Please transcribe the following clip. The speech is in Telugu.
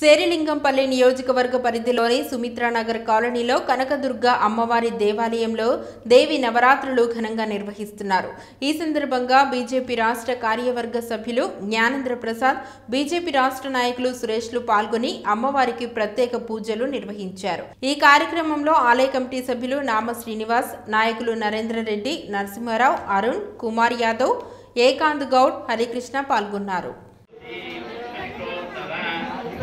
శేరిలింగంపల్లి నియోజకవర్గ పరిధిలోని సుమిత్రానగర్ కాలనీలో కనకదుర్గ అమ్మవారి దేవాలయంలో దేవి నవరాత్రులు ఘనంగా నిర్వహిస్తున్నారు. ఈ సందర్భంగా బీజేపీ రాష్ట్ర కార్యవర్గ సభ్యులు జ్ఞానేంద్ర ప్రసాద్ బీజేపీ రాష్ట్ర నాయకులు సురేష్లు పాల్గొని అమ్మవారికి ప్రత్యేక పూజలు నిర్వహించారు. ఈ కార్యక్రమంలో ఆలయ కమిటీ సభ్యులు నామ శ్రీనివాస్ నాయకులు నరేంద్ర రెడ్డి నరసింహారావు అరుణ్ కుమార్ యాదవ్ ఏకాంత్ గౌడ్ హరికృష్ణ పాల్గొన్నారు.